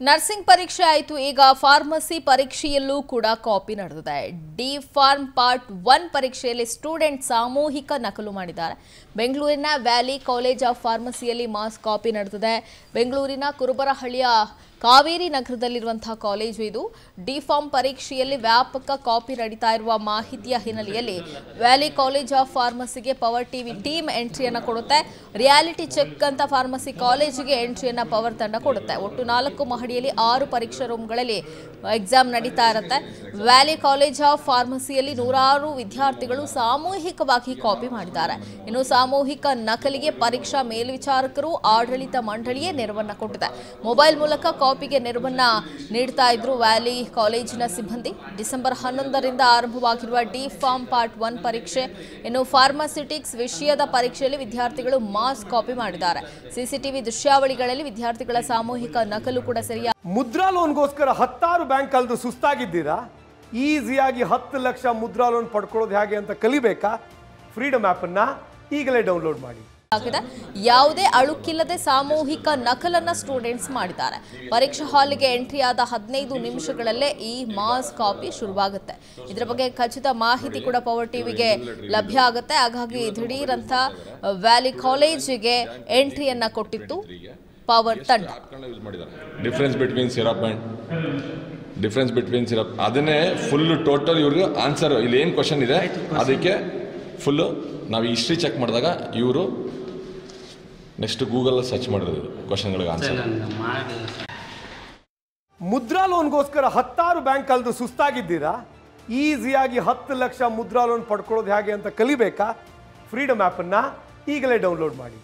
Nursing ಪರೀಕ್ಷೆ ಆಯಿತು. ಈಗ ಫಾರ್ಮಸಿ ಪರೀಕ್ಷೆಯಲ್ಲೂ ಕೂಡ ಕಾಪಿ ನಡೆದಿದೆ. ಡಿ ಫಾರ್ಮ್ ಪಾರ್ಟ್ ಒನ್ ಪರೀಕ್ಷೆಯಲ್ಲಿ ಸ್ಟೂಡೆಂಟ್ ಸಾಮೂಹಿಕ ನಕಲು ಮಾಡಿದ್ದಾರೆ. ಬೆಂಗಳೂರಿನ ವ್ಯಾಲಿ ಕಾಲೇಜ್ ಆಫ್ ಫಾರ್ಮಸಿಯಲ್ಲಿ ಮಾಸ್ ಕಾಪಿ ನಡೆದಿದೆ. ಬೆಂಗಳೂರಿನ ಕುರುಬರಹಳ್ಳಿಯ ಕಾವೇರಿ ನಗರದಲ್ಲಿರುವಂತಹ ಕಾಲೇಜು ಇದು. ಡಿ ಫಾರ್ಮ್ ಪರೀಕ್ಷೆಯಲ್ಲಿ ವ್ಯಾಪಕ ಕಾಪಿ ನಡೀತಾ ಇರುವ ಮಾಹಿತಿಯ ಹಿನ್ನೆಲೆಯಲ್ಲಿ ವ್ಯಾಲಿ ಕಾಲೇಜ್ ಆಫ್ ಫಾರ್ಮಸಿಗೆ ಪವರ್ ಟಿವಿ ಟೀಮ್ ಎಂಟ್ರಿಯನ್ನು ಕೊಡುತ್ತೆ. ರಿಯಾಲಿಟಿ ಚೆಕ್ ಅಂತ ಫಾರ್ಮಸಿ ಕಾಲೇಜಿಗೆ ಎಂಟ್ರಿಯನ್ನು ಪವರ್ ತಂಡ ಕೊಡುತ್ತೆ. ಒಟ್ಟು ನಾಲ್ಕು ಮಹಡಿಯಲ್ಲಿ ಆರು ಪರೀಕ್ಷಾ ರೂಮ್ಗಳಲ್ಲಿ ಎಕ್ಸಾಮ್ ನಡೀತಾ ಇರುತ್ತೆ. ವ್ಯಾಲಿ ಕಾಲೇಜ್ ಆಫ್ ಫಾರ್ಮಸಿಯಲ್ಲಿ ನೂರಾರು ವಿದ್ಯಾರ್ಥಿಗಳು ಸಾಮೂಹಿಕವಾಗಿ ಕಾಪಿ ಮಾಡಿದ್ದಾರೆ. ಇನ್ನು ಸಾಮೂಹಿಕ ನಕಲಿಗೆ ಪರೀಕ್ಷಾ ಮೇಲ್ವಿಚಾರಕರು ಆಡಳಿತ ಮಂಡಳಿಯೇ ನೆರವನ್ನ ಕೊಟ್ಟಿದೆ. ಮೊಬೈಲ್ ಮೂಲಕ ಕಾಪಿಗೆ ನೆರವನ್ನ ನೀಡ್ತಾ ಇದ್ರು ವ್ಯಾಲಿ ಕಾಲೇಜಿನ ಸಿಬ್ಬಂದಿ. ಡಿಸೆಂಬರ್ ಹನ್ನೊಂದರಿಂದ ಆರಂಭವಾಗಿರುವ ಡಿ ಫಾರ್ಮ್ ಪಾರ್ಟ್ ಒನ್ ಪರೀಕ್ಷೆ. ಇನ್ನು ಫಾರ್ಮಾಸಿಟಿಕ್ಸ್ ವಿಷಯದ ಪರೀಕ್ಷೆಯಲ್ಲಿ ವಿದ್ಯಾರ್ಥಿಗಳು ಮಾಸ್ ಕಾಪಿ ಮಾಡಿದ್ದಾರೆ. ಸಿಸಿಟಿವಿ ದೃಶ್ಯಾವಳಿಗಳಲ್ಲಿ ವಿದ್ಯಾರ್ಥಿಗಳ ಸಾಮೂಹಿಕ ನಕಲು ಕೂಡ ಸರಿಯಾಗಿ ಮುದ್ರಾ ಲೋನ್ಗೋಸ್ಕರ ಹತ್ತಾರು ಬ್ಯಾಂಕ್ ಕಲ್ದು ಸುಸ್ತಾಗಿದ್ದೀರಾ? ಈಸಿಯಾಗಿ ಹತ್ತು ಲಕ್ಷ ಮುದ್ರಾ ಲೋನ್ ಪಡ್ಕೊಳ್ಳೋದು ಹೇಗೆ ಅಂತ ಕಲಿಬೇಕಾ? ಫ್ರೀಡಮ್ ಆ್ಯಪನ್ನು ಈಗಲೇ ಡೌನ್ಲೋಡ್ ಮಾಡಿ. ಆಗಿದೆ. ಯಾವುದೇ ಅಳುಕಿಲ್ಲದೆ ಸಾಮೂಹಿಕ ನಕಲನ್ನ ಸ್ಟೂಡೆಂಟ್ಸ್ ಮಾಡಿದ್ದಾರೆ. ಪರೀಕ್ಷಾ ಹಾಲ್ಗೆ ಎಂಟ್ರಿ ಆದ ಹದಿನೈದು ನಿಮಿಷಗಳಲ್ಲೇ ಈ ಮಾಸ್ ಕಾಪಿ ಶುರುವಾಗುತ್ತೆ. ಇದರ ಬಗ್ಗೆ ಖಚಿತ ಮಾಹಿತಿ ಕೂಡ ಪವರ್ ಟಿವಿಗೆ ಲಭ್ಯ ಆಗುತ್ತೆ. ಹಾಗಾಗಿ ದಿಢೀರ್ ಅಂತ ವ್ಯಾಲಿ ಕಾಲೇಜಿಗೆ ಎಂಟ್ರಿಯನ್ನ ಕೊಟ್ಟಿತ್ತು. ಪವರ್ ತಂಡ difference between syrup and difference between syrup ಅದನ್ನೇ ಫುಲ್ ಟೋಟಲ್ ಇವ್ರಿಗೆ ಆನ್ಸರ್ ಇಲ್ಲಿ ಏನು ಕ್ವಶನ್ ಇದೆ? ಅದಕ್ಕೆ ಫುಲ್ಲು ನಾವು ಹಿಸ್ಟ್ರಿ ಚೆಕ್ ಮಾಡಿದಾಗ ಇವರು ನೆಕ್ಸ್ಟ್ ಗೂಗಲ್ ಸರ್ಚ್ ಮಾಡಿರೋದು ಕ್ವಶನ್ಗಳಿಗೆ ಆನ್ಸರ್ ಮುದ್ರಾ ಲೋನ್ಗೋಸ್ಕರ ಹತ್ತಾರು ಬ್ಯಾಂಕ್ ಕಳೆದು ಸುಸ್ತಾಗಿದ್ದೀರಾ? ಈಸಿಯಾಗಿ ಹತ್ತು ಲಕ್ಷ ಮುದ್ರಾ ಲೋನ್ ಪಡ್ಕೊಳ್ಳೋದು ಹೇಗೆ ಅಂತ ಕಲಿಬೇಕಾ? ಫ್ರೀಡಮ್ ಆ್ಯಪನ್ನು ಈಗಲೇ ಡೌನ್ಲೋಡ್ ಮಾಡಿ.